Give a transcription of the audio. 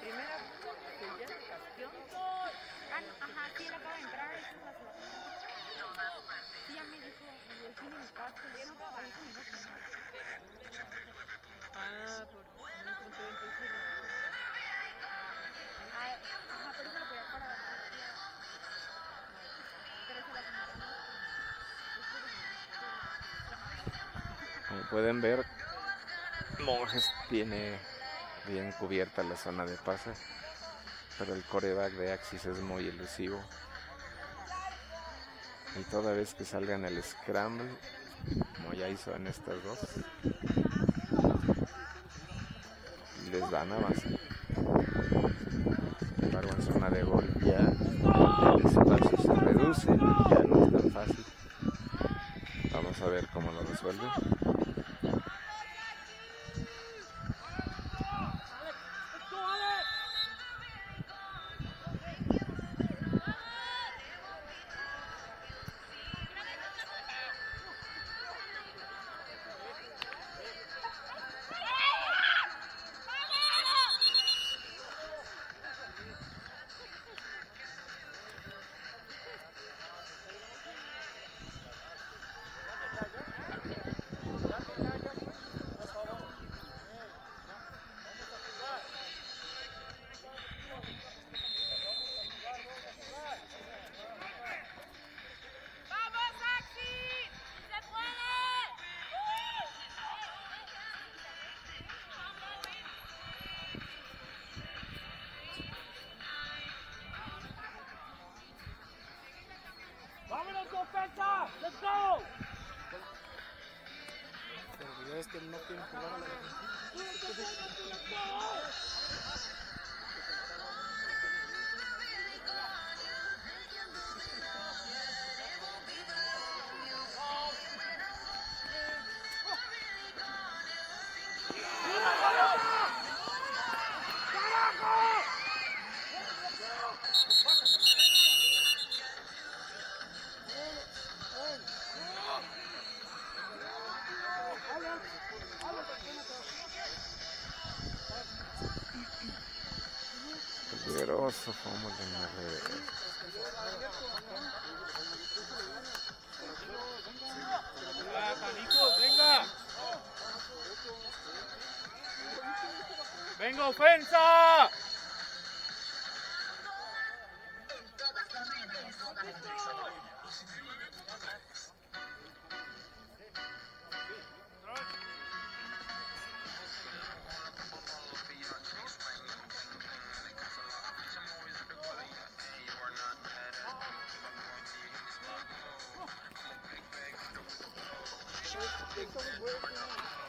primera que ah, ajá, sí, él acaba de entrar, esa es la me dijo, me Ah, por no. Ajá, pero eso lo Como pueden ver, Monjes tiene bien cubierta la zona de pase, pero el coreback de Axis es muy elusivo. Y toda vez que salgan el scramble, como ya hizo en estas dos, les van a avanzar. Sin embargo, en zona de gol ya el espacio se reduce ya no es tan fácil. Vamos a ver cómo lo resuelve. Que no quieren jugar a la Peligroso fumble en la red. ¡Venga, canicos, venga! ¡Venga, ofensa! ¿La